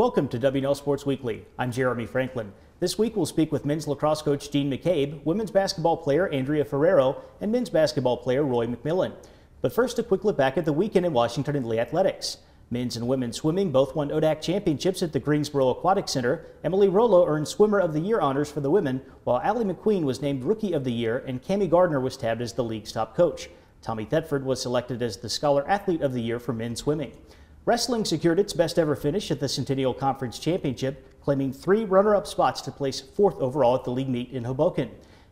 Welcome to W&L Sports Weekly. I'm Jeremy Franklin. This week we'll speak with men's lacrosse coach Gene McCabe, women's basketball player Andrea Ferrero, and men's basketball player Roy McMillan. But first, a quick look back at the weekend in Washington and Lee Athletics. Men's and women's swimming both won ODAC championships at the Greensboro Aquatic Center. Emily Rollo earned Swimmer of the Year honors for the women, while Allie McQueen was named Rookie of the Year and Cami Gardner was tabbed as the league's top coach. Tommy Thetford was selected as the Scholar Athlete of the Year for men's swimming. Wrestling secured its best ever finish at the Centennial Conference Championship, claiming three runner-up spots to place fourth overall at the league meet in Hoboken.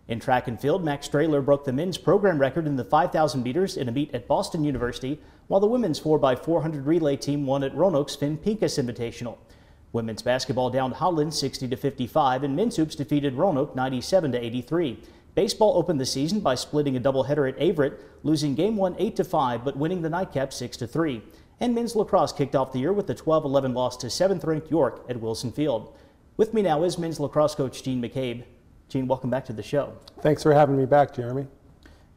In track and field, Max Strahler broke the men's program record in the 5,000 meters in a meet at Boston University, while the women's 4x400 relay team won at Roanoke's Finn Pincus Invitational. Women's basketball downed Hollins 60 to 55, and men's hoops defeated Roanoke 97 to 83. Baseball opened the season by splitting a doubleheader at Averett, losing game one 8 to 5, but winning the nightcap 6 to 3. And men's lacrosse kicked off the year with a 12-11 loss to 7th-ranked York at Wilson Field. With me now is men's lacrosse coach Gene McCabe. Gene, welcome back to the show. Thanks for having me back, Jeremy.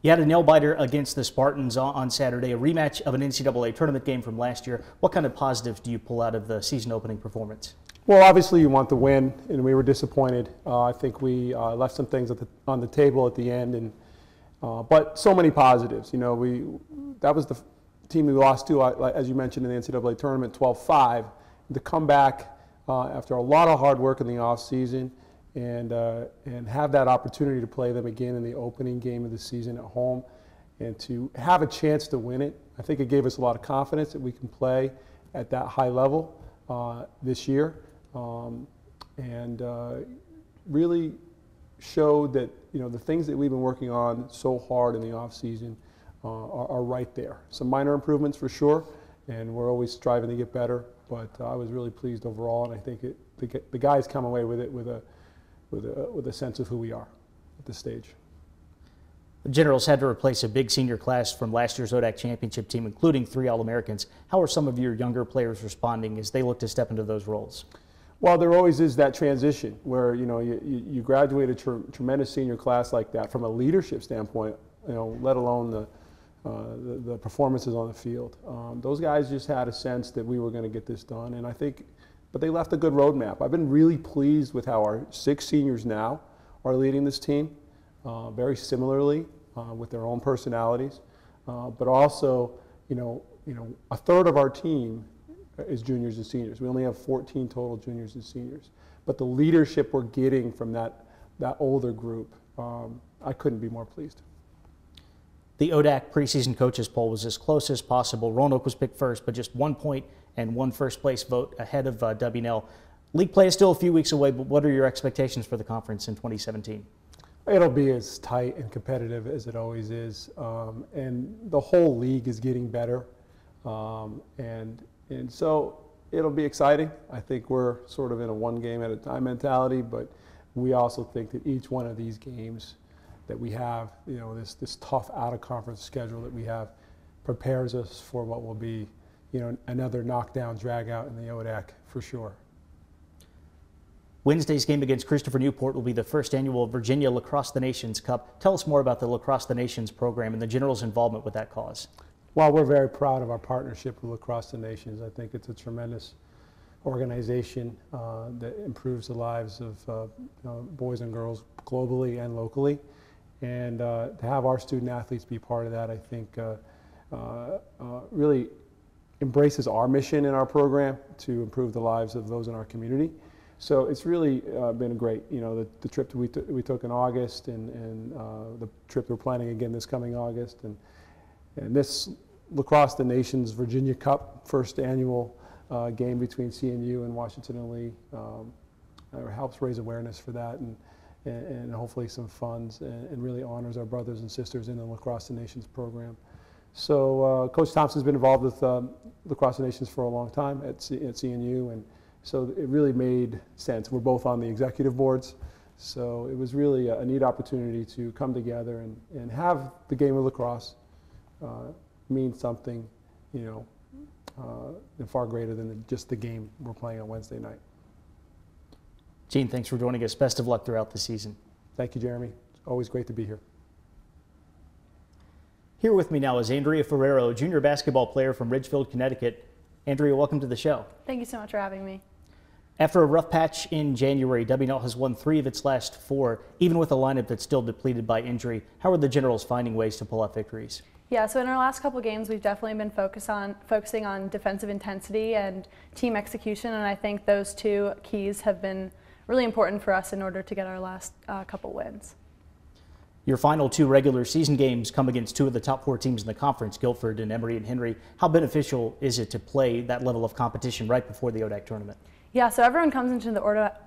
You had a nail biter against the Spartans on Saturday, a rematch of an NCAA tournament game from last year. What kind of positives do you pull out of the season opening performance? Well, obviously you want the win, and we were disappointed. Uh, I think we uh, left some things the, on the table at the end, and uh, but so many positives. You know, we that was the team we lost to, uh, as you mentioned in the NCAA tournament, 12-5. To come back uh, after a lot of hard work in the off season and uh, and have that opportunity to play them again in the opening game of the season at home, and to have a chance to win it, I think it gave us a lot of confidence that we can play at that high level uh, this year, um, and uh, really showed that you know the things that we've been working on so hard in the off season uh, are, are, right there. Some minor improvements for sure, and we're always striving to get better. But uh, I was really pleased overall, and I think it, the, the guys come away with it with a, with a with a sense of who we are at this stage. The Generals had to replace a big senior class from last year's ODAC championship team, including three All-Americans. How are some of your younger players responding as they look to step into those roles? Well, there always is that transition where you know you, you graduate a tr tremendous senior class like that from a leadership standpoint, you know, let alone the uh, the, the, performances on the field. Um, those guys just had a sense that we were going to get this done, and I think, but they left a good roadmap. I've been really pleased with how our six seniors now are leading this team, uh, very similarly uh, with their own personalities, uh, but also, you know, you know, a third of our team is juniors and seniors. We only have 14 total juniors and seniors, but the leadership we're getting from that that older group, um, I couldn't be more pleased. The ODAC preseason coaches poll was as close as possible. Roanoke was picked first, but just one point and one first place vote ahead of uh, W&L. League play is still a few weeks away, but what are your expectations for the conference in 2017? It'll be as tight and competitive as it always is, um, and the whole league is getting better, um, and and so it'll be exciting. I think we're sort of in a one game at a time mentality, but we also think that each one of these games that we have, you know, this, this tough out-of-conference schedule that we have prepares us for what will be, you know, another knockdown, drag out in the ODAC for sure. Wednesday's game against Christopher Newport will be the first annual Virginia Lacrosse the Nations Cup. Tell us more about the Lacrosse the Nations program and the General's involvement with that cause. Well, we're very proud of our partnership with Lacrosse the Nations. I think it's a tremendous organization uh, that improves the lives of uh, you know, boys and girls globally and locally. And uh, to have our student athletes be part of that, I think uh, uh, uh, really embraces our mission in our program to improve the lives of those in our community. So it's really uh, been great. You know, the, the trip we, we took in August and, and uh, the trip we're planning again this coming August. And, and this Lacrosse the Nations Virginia Cup, first annual game between CNU and Washington and Lee, um, helps raise awareness for that. And, and, and hopefully some funds and, and, really honors our brothers and sisters in the Lacrosse the Nations program. So uh, Coach Thompson's been involved with um, Lacrosse Nations for a long time at, C at CNU, and so it really made sense. We're both on the executive boards, so it was really a, a neat opportunity to come together and, and have the game of lacrosse uh, mean something, you know, uh, far greater than just the game we're playing on Wednesday night. Gene, thanks for joining us. Best of luck throughout the season. Thank you, Jeremy. It's always great to be here. Here with me now is Andrea Ferrero, junior basketball player from Ridgefield, Connecticut. Andrea, welcome to the show. Thank you so much for having me. After a rough patch in January, W&L has won three of its last four, even with a lineup that's still depleted by injury. How are the Generals finding ways to pull out victories? Yeah, so in our last couple games, we've definitely been focused on, focusing on defensive intensity and team execution, and I think those two keys have been really important for us in order to get our last uh, couple wins. Your final two regular season games come against two of the top four teams in the conference, Guilford and Emory and Henry. How beneficial is it to play that level of competition right before the ODAC tournament? Yeah, so everyone comes into the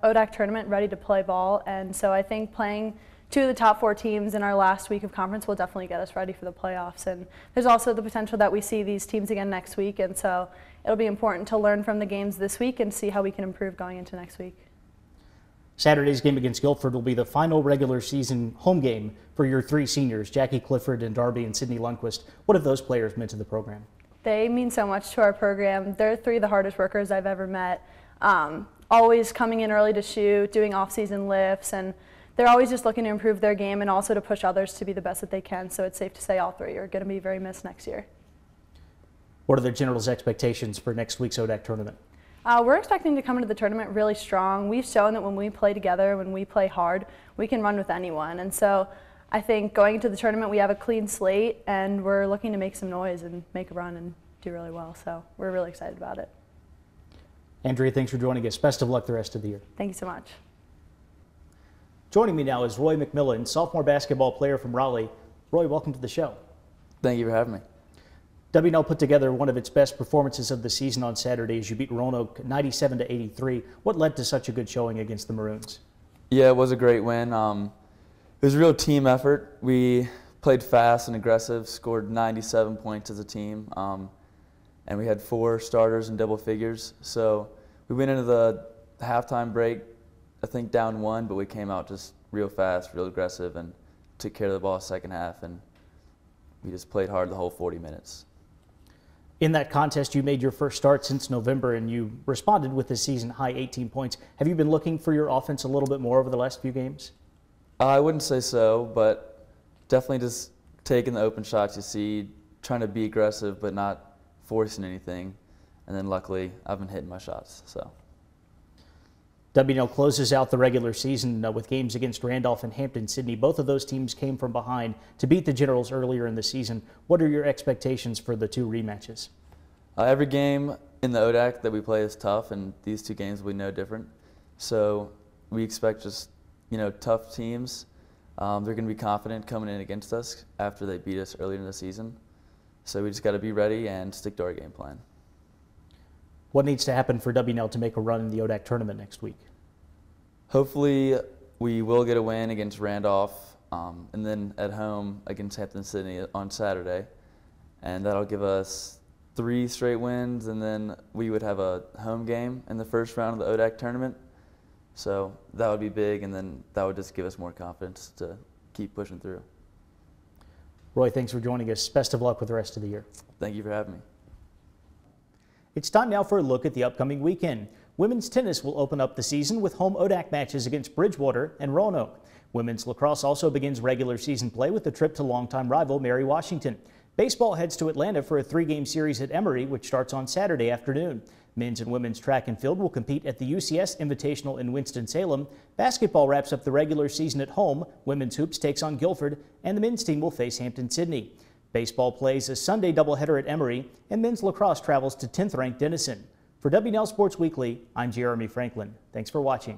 ODAC tournament ready to play ball, and so I think playing two of the top four teams in our last week of conference will definitely get us ready for the playoffs. And there's also the potential that we see these teams again next week, and so it'll be important to learn from the games this week and see how we can improve going into next week. Saturday's game against Guilford will be the final regular season home game for your three seniors, Jackie Clifford and Darby and Sydney Lundquist. What have those players meant to the program? They mean so much to our program. They're three of the hardest workers I've ever met. Um, always coming in early to shoot, doing off-season lifts, and they're always just looking to improve their game and also to push others to be the best that they can. So it's safe to say all three are going to be very missed next year. What are the General's expectations for next week's ODAC tournament? Uh, we're expecting to come into the tournament really strong. We've shown that when we play together, when we play hard, we can run with anyone. And so I think going into the tournament, we have a clean slate and we're looking to make some noise and make a run and do really well. So we're really excited about it. Andrea, thanks for joining us. Best of luck the rest of the year. Thank you so much. Joining me now is Roy McMillan, sophomore basketball player from Raleigh. Roy, welcome to the show. Thank you for having me. W&L put together one of its best performances of the season on Saturday as you beat Roanoke 97 to 83. What led to such a good showing against the Maroons? Yeah, it was a great win. Um, it was a real team effort. We played fast and aggressive, scored 97 points as a team, um, and we had four starters in double figures. So we went into the halftime break, I think down one, but we came out just real fast, real aggressive, and took care of the ball second half, and we just played hard the whole 40 minutes. In that contest, you made your first start since November and you responded with a season high 18 points. Have you been looking for your offense a little bit more over the last few games? I wouldn't say so, but definitely just taking the open shots you see, trying to be aggressive but not forcing anything. And then luckily, I've been hitting my shots. So. W&L closes out the regular season uh, with games against Randolph and Hampden-Sydney. Both of those teams came from behind to beat the Generals earlier in the season. What are your expectations for the two rematches? Uh, every game in the ODAC that we play is tough, and these two games will be no different. So we expect just you know tough teams. Um, they're going to be confident coming in against us after they beat us earlier in the season. So we just got to be ready and stick to our game plan. What needs to happen for W&L to make a run in the ODAC tournament next week? Hopefully, we will get a win against Randolph um, and then at home against Hampden-Sydney on Saturday. And that'll give us three straight wins, and then we would have a home game in the first round of the ODAC tournament. So that would be big, and then that would just give us more confidence to keep pushing through. Roy, thanks for joining us. Best of luck with the rest of the year. Thank you for having me. It's time now for a look at the upcoming weekend. Women's tennis will open up the season with home ODAC matches against Bridgewater and Roanoke. Women's lacrosse also begins regular season play with a trip to longtime rival Mary Washington. Baseball heads to Atlanta for a three-game series at Emory, which starts on Saturday afternoon. Men's and women's track and field will compete at the UCS Invitational in Winston-Salem. Basketball wraps up the regular season at home. Women's hoops takes on Guilford, and the men's team will face Hampden-Sydney. Baseball plays a Sunday doubleheader at Emory, and men's lacrosse travels to 10th ranked Denison. For W&L Sports Weekly, I'm Jeremy Franklin. Thanks for watching.